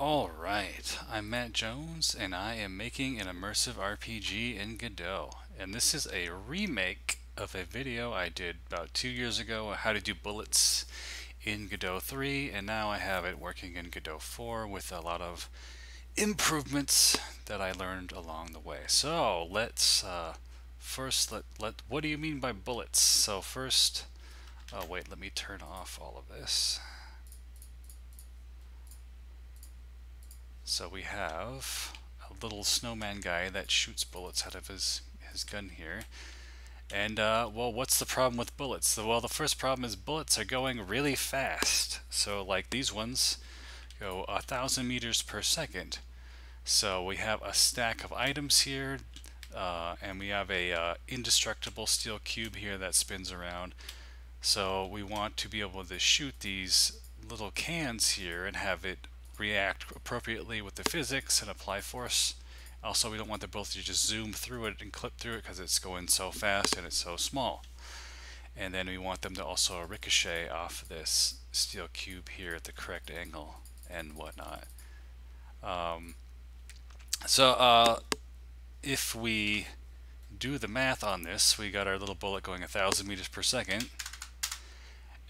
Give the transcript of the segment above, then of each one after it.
Alright, I'm Matt Jones and I am making an immersive RPG in Godot. And this is a remake of a video I did about two years ago, how to do bullets in Godot 3, and now I have it working in Godot 4 with a lot of improvements that I learned along the way. So let's uh, first let let what do you mean by bullets? So first, oh wait, let me turn off all of this. So we have a little snowman guy that shoots bullets out of his, his gun here. And, uh, well, what's the problem with bullets? Well, the first problem is bullets are going really fast. So, like these ones go a thousand meters per second. So we have a stack of items here, uh, and we have a uh, indestructible steel cube here that spins around. So we want to be able to shoot these little cans here and have it react appropriately with the physics and apply force. Also, we don't want the bullet to just zoom through it and clip through it because it's going so fast and it's so small. And then we want them to also ricochet off this steel cube here at the correct angle and whatnot. Um, so uh, if we do the math on this, we got our little bullet going a thousand meters per second.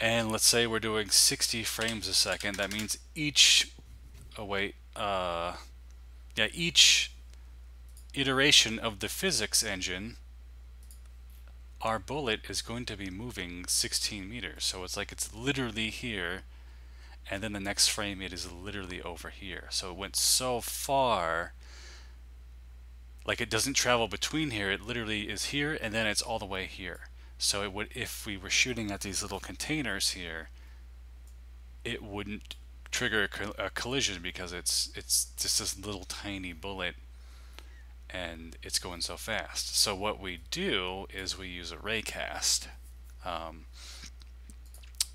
And let's say we're doing 60 frames a second. That means each oh wait, uh, yeah, each iteration of the physics engine, our bullet is going to be moving 16 meters. So it's like it's literally here, and then the next frame it is literally over here. So it went so far, like it doesn't travel between here, it literally is here, and then it's all the way here. So it would, if we were shooting at these little containers here, it wouldn't trigger a, a collision because it's it's just this little tiny bullet and it's going so fast. So what we do is we use a raycast, um,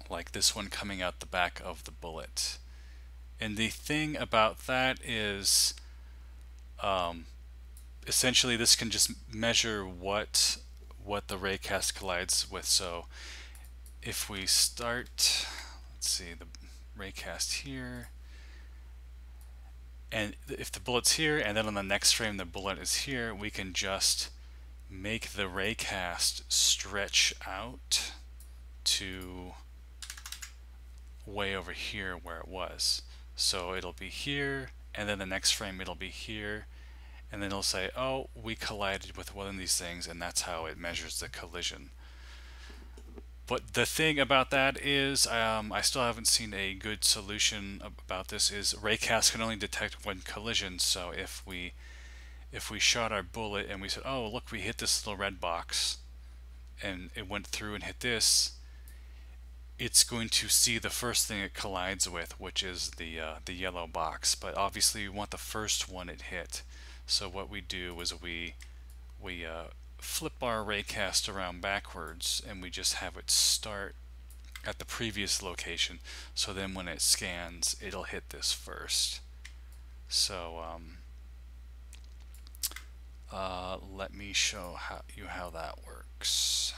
like this one coming out the back of the bullet. And the thing about that is, um, essentially this can just measure what what the raycast collides with. So if we start, let's see, the raycast here. And if the bullet's here, and then on the next frame the bullet is here, we can just make the raycast stretch out to way over here where it was. So it'll be here, and then the next frame it'll be here, and then it'll say, oh, we collided with one of these things, and that's how it measures the collision. But the thing about that is, um, I still haven't seen a good solution about this. Is raycast can only detect one collision. So if we if we shot our bullet and we said, "Oh, look, we hit this little red box," and it went through and hit this, it's going to see the first thing it collides with, which is the uh, the yellow box. But obviously, we want the first one it hit. So what we do is we we uh, flip our raycast around backwards and we just have it start at the previous location. So then when it scans it'll hit this first. So um, uh, let me show how, you how that works.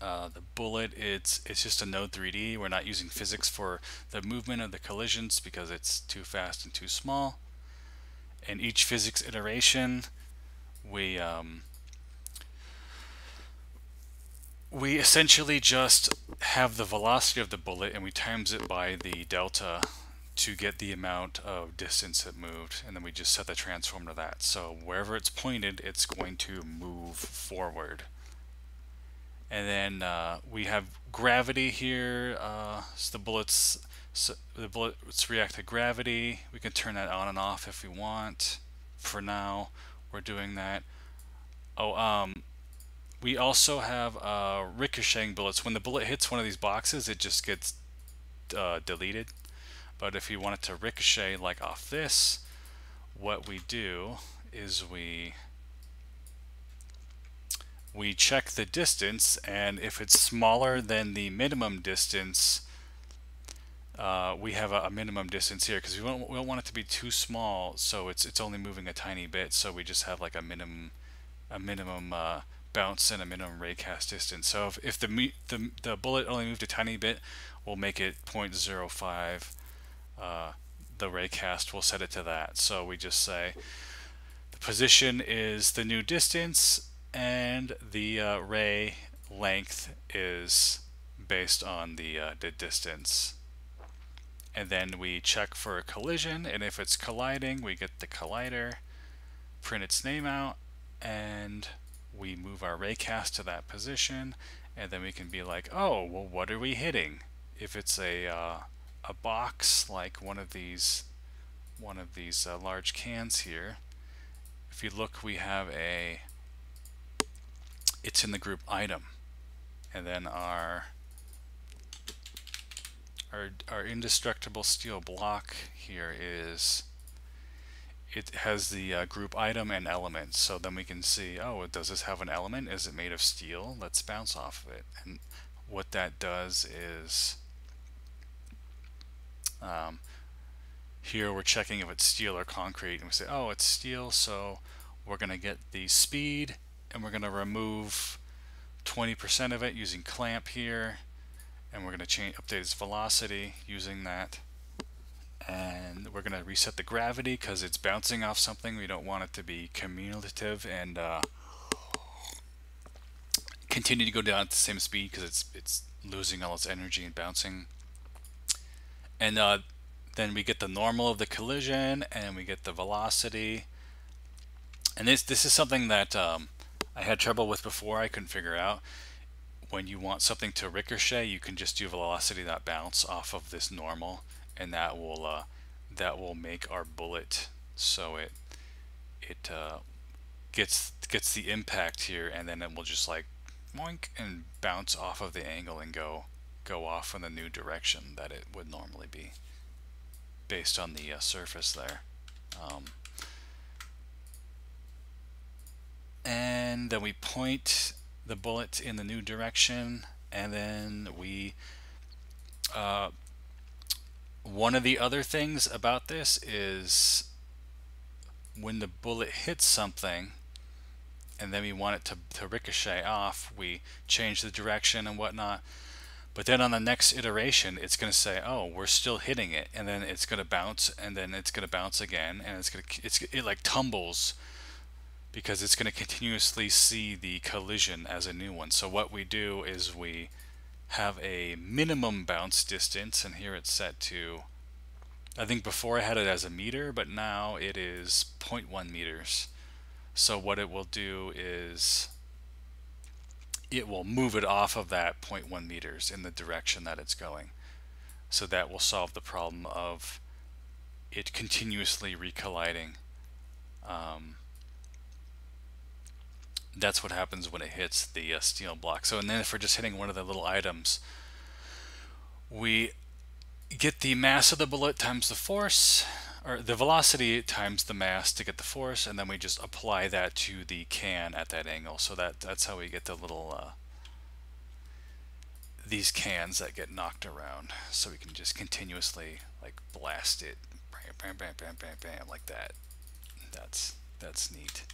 Uh, the bullet it's it's just a node 3d we're not using physics for the movement of the collisions because it's too fast and too small in each physics iteration, we um, we essentially just have the velocity of the bullet and we times it by the delta to get the amount of distance it moved and then we just set the transform to that. So wherever it's pointed it's going to move forward. And then uh, we have gravity here uh, so the bullets so the bullets react to gravity. We can turn that on and off if we want. For now, we're doing that. Oh, um, we also have uh, ricocheting bullets. When the bullet hits one of these boxes, it just gets uh, deleted. But if you want it to ricochet like off this, what we do is we we check the distance and if it's smaller than the minimum distance uh, we have a, a, minimum distance here because we don't, we don't want it to be too small so it's it's only moving a tiny bit so we just have like a minimum a minimum uh, bounce and a minimum raycast distance. So if, if the, the, the bullet only moved a tiny bit, we'll make it 0.05. Uh, the raycast, we'll set it to that. So we just say the position is the new distance and the uh, ray length is based on the, uh, the distance. And then we check for a collision, and if it's colliding, we get the collider, print its name out, and we move our raycast to that position, and then we can be like, oh, well, what are we hitting? If it's a, uh, a box like one of these one of these uh, large cans here, if you look, we have a it's in the group item and then our our, our indestructible steel block here is it has the uh, group item and element. So then we can see oh does this have an element? Is it made of steel? Let's bounce off of it. And what that does is um, here we're checking if it's steel or concrete. And we say oh it's steel. So we're gonna get the speed and we're going to remove 20% of it using clamp here and we're going to change update its velocity using that. And we're going to reset the gravity because it's bouncing off something. We don't want it to be cumulative and uh, continue to go down at the same speed because it's it's losing all its energy and bouncing. And uh, then we get the normal of the collision and we get the velocity. And this this is something that um, I had trouble with before I couldn't figure out. When you want something to ricochet, you can just do velocity that bounce off of this normal, and that will uh, that will make our bullet so it it uh, gets gets the impact here, and then it will just like moink and bounce off of the angle and go go off in the new direction that it would normally be based on the uh, surface there. Um, and then we point the bullet in the new direction and then we uh, one of the other things about this is when the bullet hits something and then we want it to, to ricochet off we change the direction and whatnot. But then on the next iteration it's going to say oh we're still hitting it and then it's going to bounce and then it's going to bounce again and it's going to it's it like tumbles because it's going to continuously see the collision as a new one. So what we do is we have a minimum bounce distance and here it's set to I think before I had it as a meter but now it is 0.1 meters so what it will do is it will move it off of that 0.1 meters in the direction that it's going so that will solve the problem of it continuously recolliding um, that's what happens when it hits the uh, steel block. So and then if we're just hitting one of the little items, we get the mass of the bullet times the force, or the velocity times the mass to get the force, and then we just apply that to the can at that angle. So that that's how we get the little uh, these cans that get knocked around. So we can just continuously like blast it, bam, bam, bam, bam, bam, like that. That's that's neat.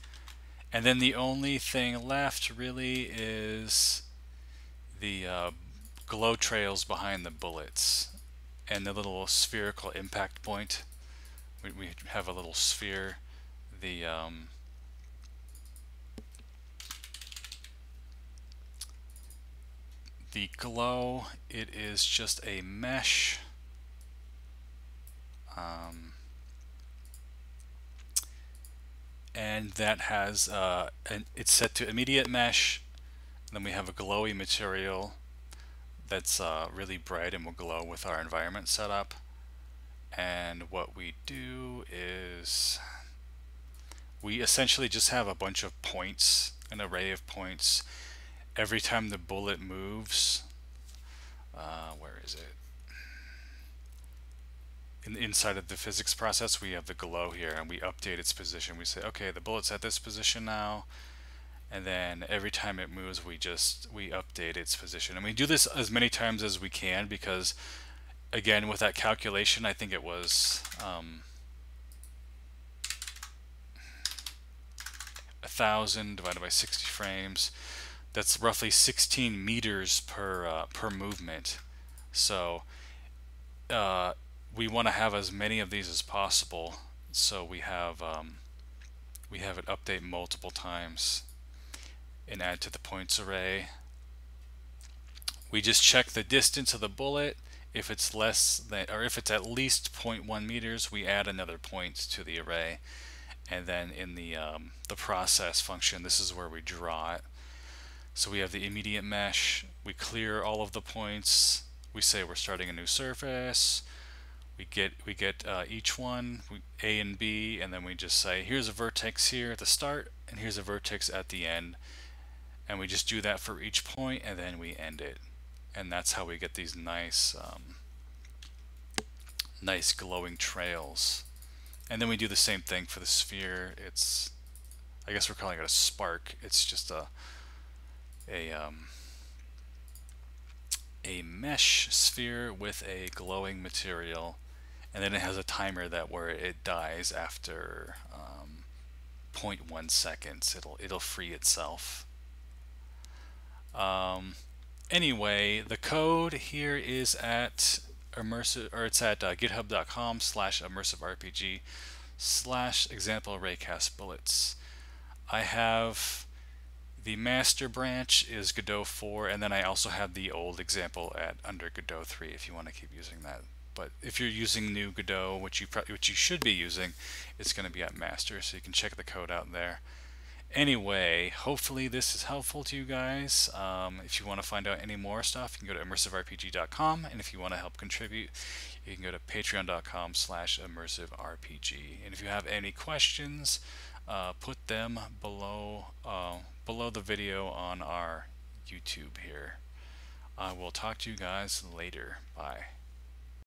And then the only thing left really is the uh, glow trails behind the bullets and the little spherical impact point. We, we have a little sphere. The um, the glow, it is just a mesh. Um, and that has uh, an, it's set to immediate mesh. Then we have a glowy material that's uh, really bright and will glow with our environment setup. And what we do is we essentially just have a bunch of points an array of points. Every time the bullet moves uh, where is it in, inside of the physics process, we have the glow here and we update its position. We say, okay, the bullet's at this position now. And then every time it moves, we just, we update its position. And we do this as many times as we can because, again, with that calculation, I think it was, um, 1000 divided by 60 frames. That's roughly 16 meters per uh, per movement. So uh, we want to have as many of these as possible. So we have um, we have it update multiple times and add to the points array. We just check the distance of the bullet. If it's less than, or if it's at least 0.1 meters, we add another point to the array. And then in the um, the process function, this is where we draw it. So we have the immediate mesh. We clear all of the points. We say we're starting a new surface. We get we get uh, each one, we, A and B, and then we just say here's a vertex here at the start, and here's a vertex at the end. And we just do that for each point and then we end it. And that's how we get these nice um, nice glowing trails. And then we do the same thing for the sphere. It's I guess we're calling it a spark. It's just a a um, a mesh sphere with a glowing material and then it has a timer that where it dies after um, 0.1 seconds it'll it'll free itself um, anyway, the code here is at immersive, or it's at uh, github.com slash immersive RPG slash example raycast bullets. I have the master branch is Godot 4, and then I also have the old example at under Godot 3 if you want to keep using that. But if you're using new Godot, which you probably which you should be using, it's going to be at master, so you can check the code out there. Anyway, hopefully this is helpful to you guys. Um, if you want to find out any more stuff, you can go to immersiverpg.com, and if you want to help contribute, you can go to patreon.com slash immersiverpg. And if you have any questions, uh, put them below, uh, below the video on our YouTube here. I will talk to you guys later. Bye.